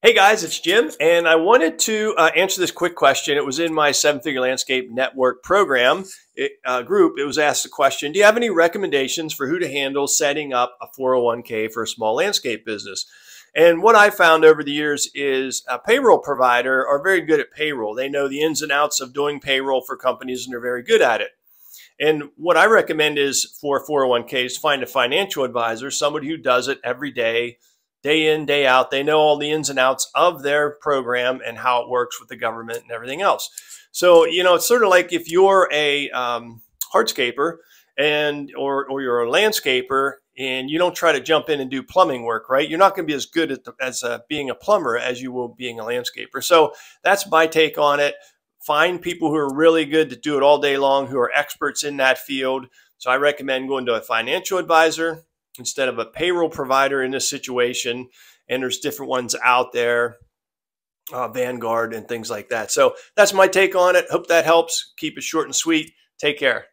Hey guys, it's Jim, and I wanted to uh, answer this quick question. It was in my Seven Figure Landscape Network program it, uh, group. It was asked the question Do you have any recommendations for who to handle setting up a 401k for a small landscape business? And what I found over the years is a payroll provider are very good at payroll. They know the ins and outs of doing payroll for companies and they're very good at it. And what I recommend is for 401ks, find a financial advisor, somebody who does it every day day in, day out. They know all the ins and outs of their program and how it works with the government and everything else. So, you know, it's sort of like if you're a um, hardscaper and or, or you're a landscaper and you don't try to jump in and do plumbing work, right? You're not going to be as good the, as uh, being a plumber as you will being a landscaper. So that's my take on it. Find people who are really good to do it all day long, who are experts in that field. So I recommend going to a financial advisor, instead of a payroll provider in this situation. And there's different ones out there, uh, Vanguard and things like that. So that's my take on it. Hope that helps. Keep it short and sweet. Take care.